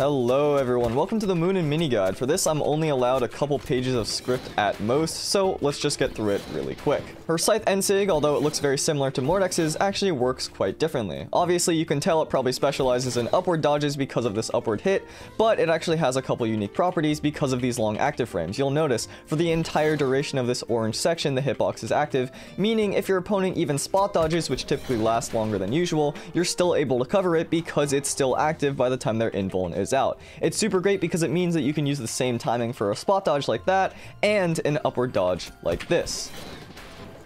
Hello everyone, welcome to the Munin mini guide. For this, I'm only allowed a couple pages of script at most, so let's just get through it really quick. Her Scythe Nsig, although it looks very similar to Mordex's, actually works quite differently. Obviously, you can tell it probably specializes in upward dodges because of this upward hit, but it actually has a couple unique properties because of these long active frames. You'll notice, for the entire duration of this orange section, the hitbox is active, meaning if your opponent even spot dodges, which typically last longer than usual, you're still able to cover it because it's still active by the time their invuln is out. It's super great because it means that you can use the same timing for a spot dodge like that and an upward dodge like this.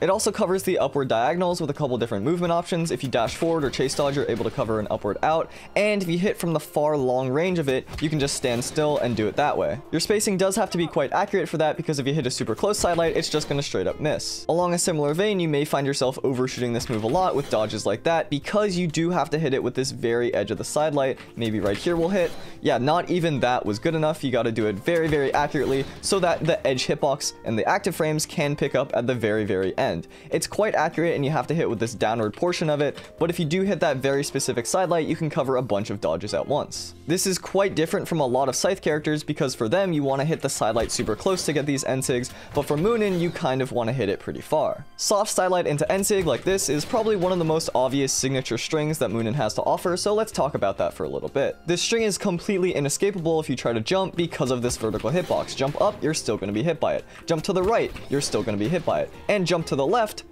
It also covers the upward diagonals with a couple different movement options. If you dash forward or chase dodge, you're able to cover an upward out. And if you hit from the far long range of it, you can just stand still and do it that way. Your spacing does have to be quite accurate for that because if you hit a super close sidelight, it's just going to straight up miss. Along a similar vein, you may find yourself overshooting this move a lot with dodges like that because you do have to hit it with this very edge of the sidelight. Maybe right here will hit. Yeah, not even that was good enough. You got to do it very, very accurately so that the edge hitbox and the active frames can pick up at the very, very end end. It's quite accurate and you have to hit with this downward portion of it, but if you do hit that very specific sidelight, you can cover a bunch of dodges at once. This is quite different from a lot of Scythe characters because for them, you want to hit the sidelight super close to get these Nsigs, but for Munin, you kind of want to hit it pretty far. Soft sidelight into Nsig like this is probably one of the most obvious signature strings that Munin has to offer, so let's talk about that for a little bit. This string is completely inescapable if you try to jump because of this vertical hitbox. Jump up, you're still going to be hit by it. Jump to the right, you're still going to be hit by it. And jump to the left,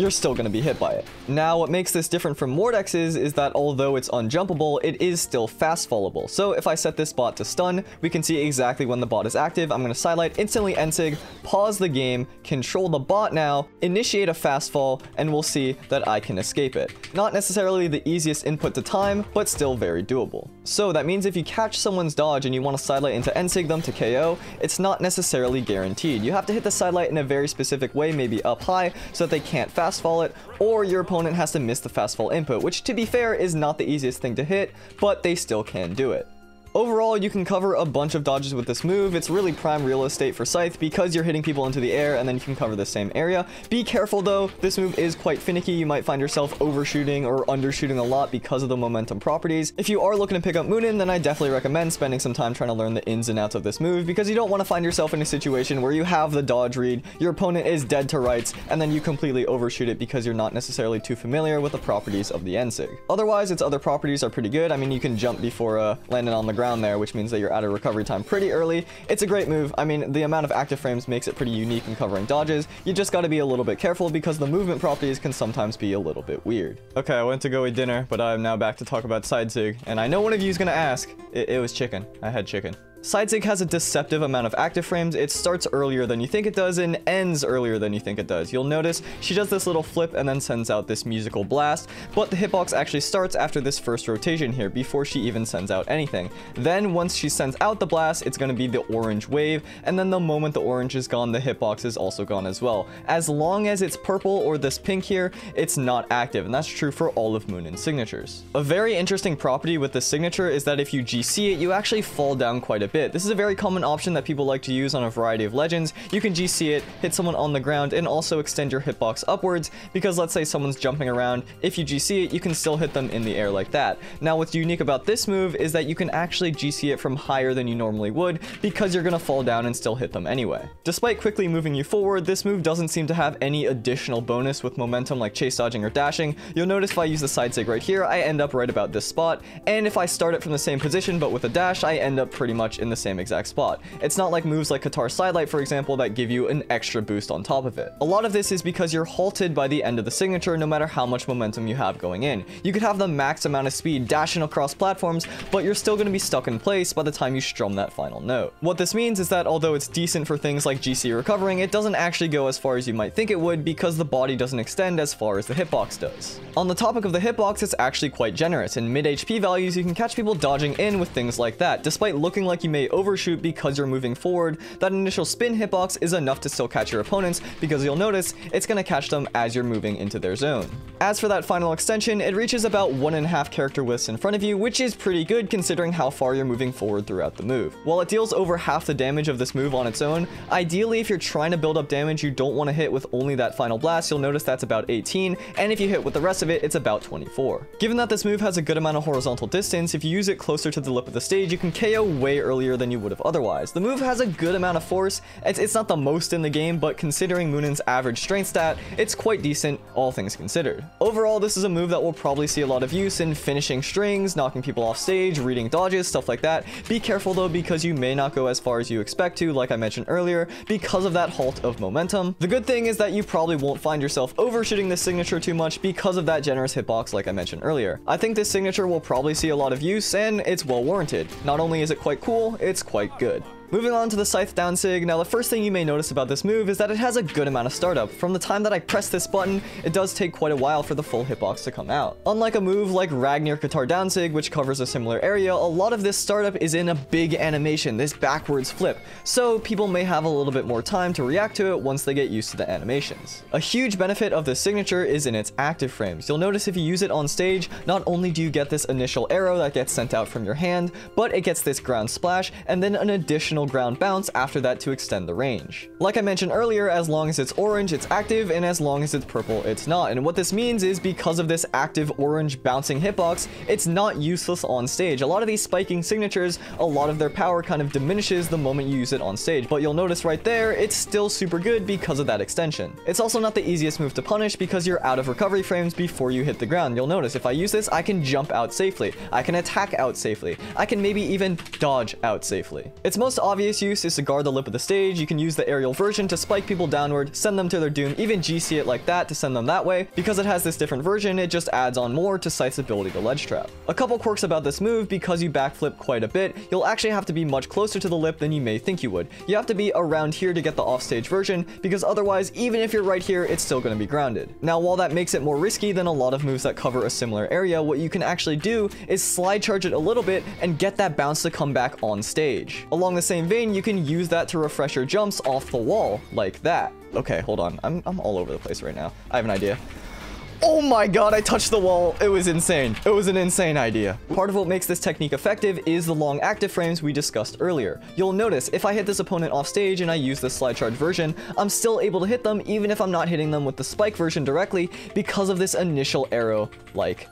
you're still going to be hit by it. Now, what makes this different from Mordex's is that although it's unjumpable, it is still fast fallable. So if I set this bot to stun, we can see exactly when the bot is active. I'm going to sidelight, instantly Nsig, pause the game, control the bot now, initiate a fast fall, and we'll see that I can escape it. Not necessarily the easiest input to time, but still very doable. So that means if you catch someone's dodge and you want to sidelight into Nsig them to KO, it's not necessarily guaranteed. You have to hit the sidelight in a very specific way, maybe up high, so that they can't fast fast fall it, or your opponent has to miss the fast fall input, which to be fair is not the easiest thing to hit, but they still can do it. Overall, you can cover a bunch of dodges with this move. It's really prime real estate for Scythe because you're hitting people into the air and then you can cover the same area. Be careful though, this move is quite finicky. You might find yourself overshooting or undershooting a lot because of the momentum properties. If you are looking to pick up Munin, then I definitely recommend spending some time trying to learn the ins and outs of this move because you don't want to find yourself in a situation where you have the dodge read, your opponent is dead to rights, and then you completely overshoot it because you're not necessarily too familiar with the properties of the Nsig. Otherwise, its other properties are pretty good. I mean, you can jump before uh, landing on the ground there, which means that you're out of recovery time pretty early. It's a great move. I mean, the amount of active frames makes it pretty unique in covering dodges. You just got to be a little bit careful because the movement properties can sometimes be a little bit weird. Okay, I went to go eat dinner, but I'm now back to talk about side sig, and I know one of you is going to ask. It, it was chicken. I had chicken. Sidesig has a deceptive amount of active frames. It starts earlier than you think it does and ends earlier than you think it does. You'll notice she does this little flip and then sends out this musical blast, but the hitbox actually starts after this first rotation here before she even sends out anything. Then once she sends out the blast, it's going to be the orange wave, and then the moment the orange is gone, the hitbox is also gone as well. As long as it's purple or this pink here, it's not active, and that's true for all of Munin's signatures. A very interesting property with this signature is that if you GC it, you actually fall down quite a bit. This is a very common option that people like to use on a variety of legends. You can GC it, hit someone on the ground, and also extend your hitbox upwards, because let's say someone's jumping around, if you GC it, you can still hit them in the air like that. Now what's unique about this move is that you can actually GC it from higher than you normally would, because you're gonna fall down and still hit them anyway. Despite quickly moving you forward, this move doesn't seem to have any additional bonus with momentum like chase dodging or dashing. You'll notice if I use the side sig right here, I end up right about this spot, and if I start it from the same position but with a dash, I end up pretty much in the same exact spot. It's not like moves like Katar Sidelight, for example, that give you an extra boost on top of it. A lot of this is because you're halted by the end of the signature no matter how much momentum you have going in. You could have the max amount of speed dashing across platforms, but you're still going to be stuck in place by the time you strum that final note. What this means is that although it's decent for things like GC recovering, it doesn't actually go as far as you might think it would because the body doesn't extend as far as the hitbox does. On the topic of the hitbox, it's actually quite generous. In mid HP values, you can catch people dodging in with things like that. Despite looking like you may overshoot because you're moving forward, that initial spin hitbox is enough to still catch your opponents because you'll notice it's going to catch them as you're moving into their zone. As for that final extension, it reaches about one and a half character widths in front of you, which is pretty good considering how far you're moving forward throughout the move. While it deals over half the damage of this move on its own, ideally if you're trying to build up damage you don't want to hit with only that final blast, you'll notice that's about 18, and if you hit with the rest of it, it's about 24. Given that this move has a good amount of horizontal distance, if you use it closer to the lip of the stage, you can KO way earlier than you would have otherwise. The move has a good amount of force, it's, it's not the most in the game, but considering Munin's average strength stat, it's quite decent, all things considered. Overall, this is a move that will probably see a lot of use in finishing strings, knocking people off stage, reading dodges, stuff like that. Be careful though, because you may not go as far as you expect to, like I mentioned earlier, because of that halt of momentum. The good thing is that you probably won't find yourself overshooting this signature too much because of that generous hitbox like I mentioned earlier. I think this signature will probably see a lot of use and it's well warranted. Not only is it quite cool, it's quite good. Moving on to the Scythe down sig, now the first thing you may notice about this move is that it has a good amount of startup. From the time that I press this button, it does take quite a while for the full hitbox to come out. Unlike a move like Ragnir Katar down sig, which covers a similar area, a lot of this startup is in a big animation, this backwards flip, so people may have a little bit more time to react to it once they get used to the animations. A huge benefit of this signature is in its active frames. You'll notice if you use it on stage, not only do you get this initial arrow that gets sent out from your hand, but it gets this ground splash and then an additional ground bounce after that to extend the range. Like I mentioned earlier, as long as it's orange, it's active, and as long as it's purple, it's not. And what this means is because of this active orange bouncing hitbox, it's not useless on stage. A lot of these spiking signatures, a lot of their power kind of diminishes the moment you use it on stage, but you'll notice right there, it's still super good because of that extension. It's also not the easiest move to punish because you're out of recovery frames before you hit the ground. You'll notice if I use this, I can jump out safely. I can attack out safely. I can maybe even dodge out safely. It's most obvious use is to guard the lip of the stage. You can use the aerial version to spike people downward, send them to their doom, even GC it like that to send them that way. Because it has this different version, it just adds on more to Scythe's ability to ledge trap. A couple quirks about this move, because you backflip quite a bit, you'll actually have to be much closer to the lip than you may think you would. You have to be around here to get the offstage version, because otherwise, even if you're right here, it's still going to be grounded. Now, while that makes it more risky than a lot of moves that cover a similar area, what you can actually do is slide charge it a little bit and get that bounce to come back on stage. Along the same vein, you can use that to refresh your jumps off the wall, like that. Okay, hold on. I'm, I'm all over the place right now. I have an idea. Oh my god, I touched the wall. It was insane. It was an insane idea. Part of what makes this technique effective is the long active frames we discussed earlier. You'll notice if I hit this opponent off stage and I use the slide charge version, I'm still able to hit them even if I'm not hitting them with the spike version directly because of this initial arrow like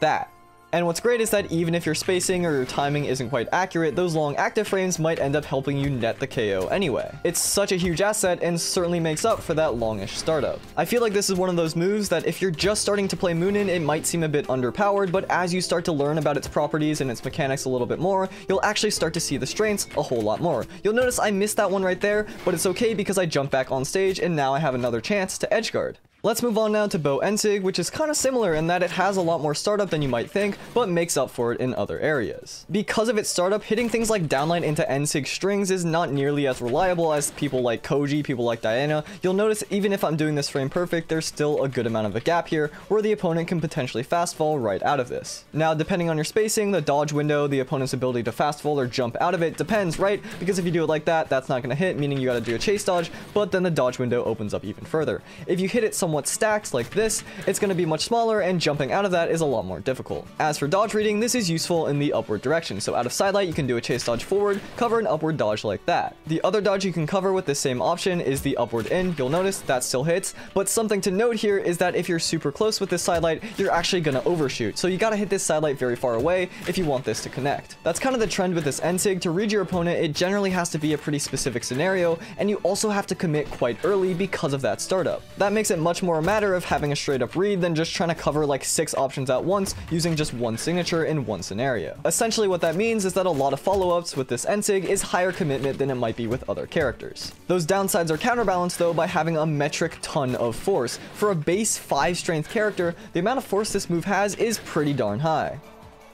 that. And what's great is that even if your spacing or your timing isn't quite accurate, those long active frames might end up helping you net the KO anyway. It's such a huge asset and certainly makes up for that longish startup. I feel like this is one of those moves that if you're just starting to play Munin, it might seem a bit underpowered, but as you start to learn about its properties and its mechanics a little bit more, you'll actually start to see the strengths a whole lot more. You'll notice I missed that one right there, but it's okay because I jumped back on stage and now I have another chance to edgeguard. Let's move on now to Bow Nsig, which is kind of similar in that it has a lot more startup than you might think, but makes up for it in other areas. Because of its startup, hitting things like downline into Nsig strings is not nearly as reliable as people like Koji, people like Diana. You'll notice even if I'm doing this frame perfect, there's still a good amount of a gap here where the opponent can potentially fast fall right out of this. Now, depending on your spacing, the dodge window, the opponent's ability to fast fall or jump out of it depends, right? Because if you do it like that, that's not going to hit, meaning you got to do a chase dodge, but then the dodge window opens up even further. If you hit it somewhat stacked like this, it's going to be much smaller and jumping out of that is a lot more difficult. As for dodge reading, this is useful in the upward direction. So out of sidelight, you can do a chase dodge forward, cover an upward dodge like that. The other dodge you can cover with this same option is the upward in. You'll notice that still hits, but something to note here is that if you're super close with this sidelight, you're actually going to overshoot. So you got to hit this sidelight very far away if you want this to connect. That's kind of the trend with this Nsig. To read your opponent, it generally has to be a pretty specific scenario, and you also have to commit quite early because of that startup. That makes it much more a matter of having a straight up read than just trying to cover like six options at once using just one signature in one scenario. Essentially what that means is that a lot of follow-ups with this Nsig is higher commitment than it might be with other characters. Those downsides are counterbalanced though by having a metric ton of force. For a base 5 strength character, the amount of force this move has is pretty darn high.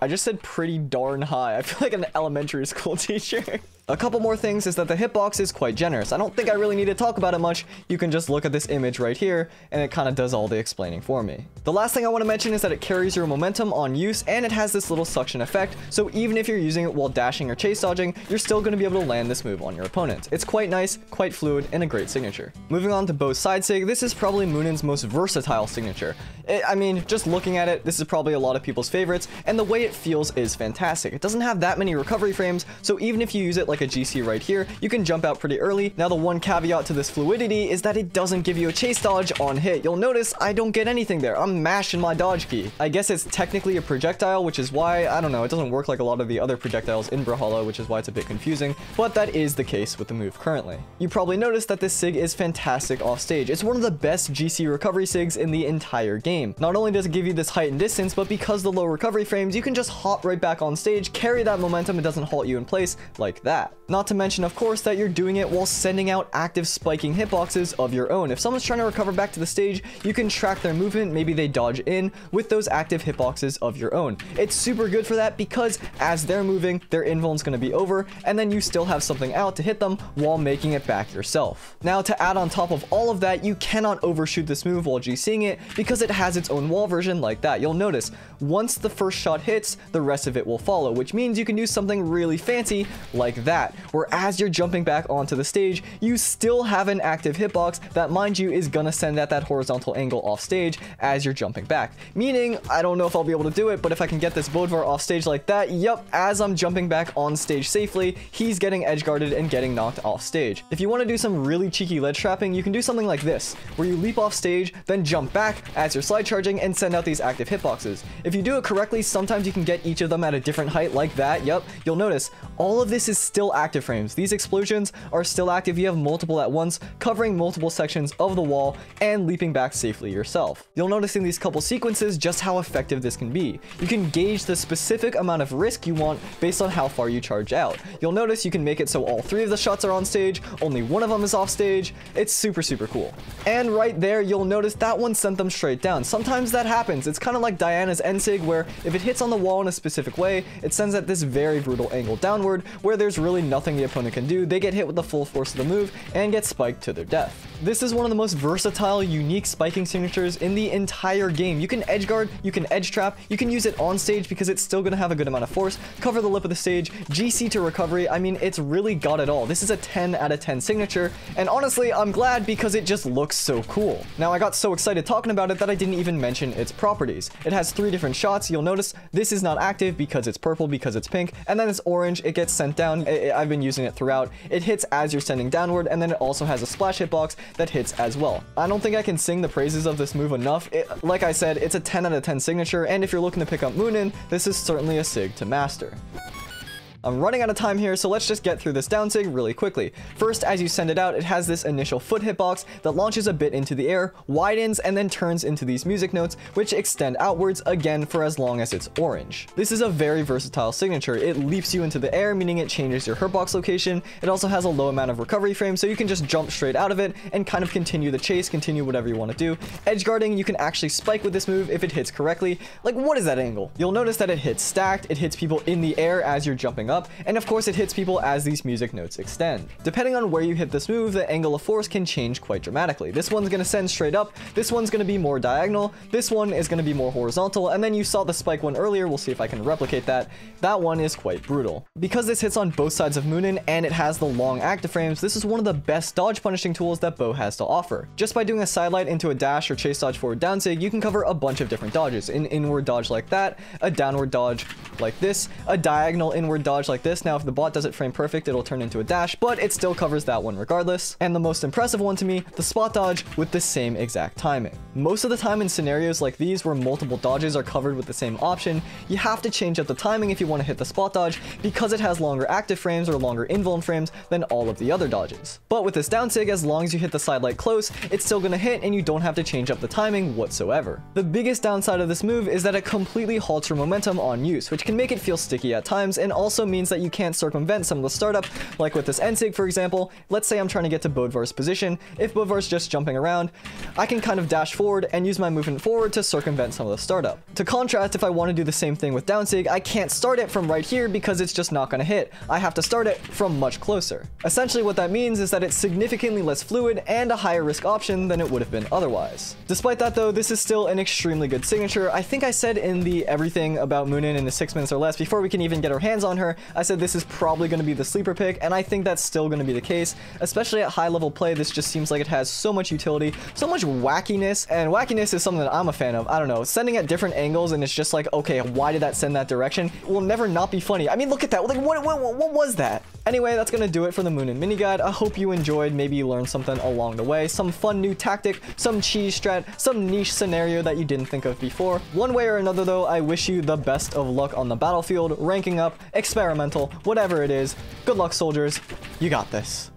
I just said pretty darn high. I feel like an elementary school teacher. A couple more things is that the hitbox is quite generous. I don't think I really need to talk about it much. You can just look at this image right here and it kind of does all the explaining for me. The last thing I want to mention is that it carries your momentum on use and it has this little suction effect. So even if you're using it while dashing or chase dodging, you're still going to be able to land this move on your opponent. It's quite nice, quite fluid, and a great signature. Moving on to Bow's side sig, this is probably Munin's most versatile signature. It, I mean, just looking at it, this is probably a lot of people's favorites, and the way it feels is fantastic. It doesn't have that many recovery frames, so even if you use it like a GC right here, you can jump out pretty early. Now the one caveat to this fluidity is that it doesn't give you a chase dodge on hit. You'll notice I don't get anything there. I'm mashing my dodge key. I guess it's technically a projectile, which is why, I don't know, it doesn't work like a lot of the other projectiles in Brawlhalla, which is why it's a bit confusing, but that is the case with the move currently. You probably noticed that this SIG is fantastic off stage. It's one of the best GC recovery SIGs in the entire game. Not only does it give you this height and distance, but because the low recovery frames, you can just hop right back on stage, carry that momentum, it doesn't halt you in place like that. Not to mention, of course, that you're doing it while sending out active spiking hitboxes of your own. If someone's trying to recover back to the stage, you can track their movement, maybe they dodge in with those active hitboxes of your own. It's super good for that because as they're moving, their invuln's going to be over, and then you still have something out to hit them while making it back yourself. Now, to add on top of all of that, you cannot overshoot this move while GCing it because it has its own wall version like that. You'll notice, once the first shot hits, the rest of it will follow, which means you can do something really fancy like that, where as you're jumping back onto the stage, you still have an active hitbox that, mind you, is gonna send at that horizontal angle off stage as you're jumping back. Meaning, I don't know if I'll be able to do it, but if I can get this Bodvar off stage like that, yep, as I'm jumping back on stage safely, he's getting edge guarded and getting knocked off stage. If you want to do some really cheeky ledge trapping, you can do something like this, where you leap off stage, then jump back as you're slide charging and send out these active hitboxes. If you do it correctly, sometimes you can get each of them at a different height like that, yep, you'll notice all of this is still active frames. These explosions are still active, you have multiple at once, covering multiple sections of the wall and leaping back safely yourself. You'll notice in these couple sequences just how effective this can be. You can gauge the specific amount of risk you want based on how far you charge out. You'll notice you can make it so all three of the shots are on stage, only one of them is off stage. It's super, super cool. And right there, you'll notice that one sent them straight down. Sometimes that happens. It's kind of like Diana's Where if it hits on the wall in a specific way, it sends at this very brutal angle downward, where there's really nothing the opponent can do. They get hit with the full force of the move and get spiked to their death. This is one of the most versatile, unique spiking signatures in the entire game. You can edge guard, you can edge trap, you can use it on stage because it's still going to have a good amount of force, cover the lip of the stage, GC to recovery. I mean, it's really got it all. This is a 10 out of 10 signature, and honestly, I'm glad because it just looks so cool. Now, I got so excited talking about it that I didn't even mention its properties. It has three different shots. You'll notice this is not active because it's purple, because it's pink, and then it's orange. It gets sent down. I I've been using it throughout. It hits as you're sending downward, and then it also has a splash hitbox that hits as well. I don't think I can sing the praises of this move enough. It, like I said, it's a 10 out of 10 signature, and if you're looking to pick up Munin, this is certainly a SIG to master. I'm running out of time here, so let's just get through this down sig really quickly. First, as you send it out, it has this initial foot hitbox that launches a bit into the air, widens, and then turns into these music notes, which extend outwards again for as long as it's orange. This is a very versatile signature. It leaps you into the air, meaning it changes your hurtbox location. It also has a low amount of recovery frames, so you can just jump straight out of it and kind of continue the chase, continue whatever you want to do. Edge guarding, you can actually spike with this move if it hits correctly. Like, what is that angle? You'll notice that it hits stacked, it hits people in the air as you're jumping up, up, and of course it hits people as these music notes extend. Depending on where you hit this move, the angle of force can change quite dramatically. This one's going to send straight up, this one's going to be more diagonal, this one is going to be more horizontal, and then you saw the spike one earlier, we'll see if I can replicate that. That one is quite brutal. Because this hits on both sides of Munin and it has the long active frames, this is one of the best dodge punishing tools that Bow has to offer. Just by doing a sidelight into a dash or chase dodge forward down sig, you can cover a bunch of different dodges. An inward dodge like that, a downward dodge like this, a diagonal inward dodge like this. Now, if the bot does it frame perfect, it'll turn into a dash, but it still covers that one regardless. And the most impressive one to me, the spot dodge with the same exact timing. Most of the time in scenarios like these where multiple dodges are covered with the same option, you have to change up the timing if you want to hit the spot dodge because it has longer active frames or longer invuln frames than all of the other dodges. But with this down sig, as long as you hit the side light close, it's still going to hit and you don't have to change up the timing whatsoever. The biggest downside of this move is that it completely halts your momentum on use, which can make it feel sticky at times and also means that you can't circumvent some of the startup, like with this Nsig for example. Let's say I'm trying to get to Bodvar's position. If Bodvar's just jumping around, I can kind of dash forward and use my movement forward to circumvent some of the startup. To contrast, if I want to do the same thing with Downsig, I can't start it from right here because it's just not going to hit. I have to start it from much closer. Essentially what that means is that it's significantly less fluid and a higher risk option than it would have been otherwise. Despite that though, this is still an extremely good signature. I think I said in the everything about Munin in the 6 minutes or less before we can even get our hands on her, I said this is probably going to be the sleeper pick and I think that's still going to be the case. Especially at high level play, this just seems like it has so much utility, so much wackiness, and wackiness is something that I'm a fan of. I don't know, sending at different angles and it's just like, okay, why did that send that direction? It Will never not be funny. I mean, look at that. Like, what, what, what was that? Anyway, that's gonna do it for the Munin Mini Guide. I hope you enjoyed. Maybe you learned something along the way. Some fun new tactic, some cheese strat, some niche scenario that you didn't think of before. One way or another though, I wish you the best of luck on the battlefield, ranking up, experimental, whatever it is. Good luck soldiers. You got this.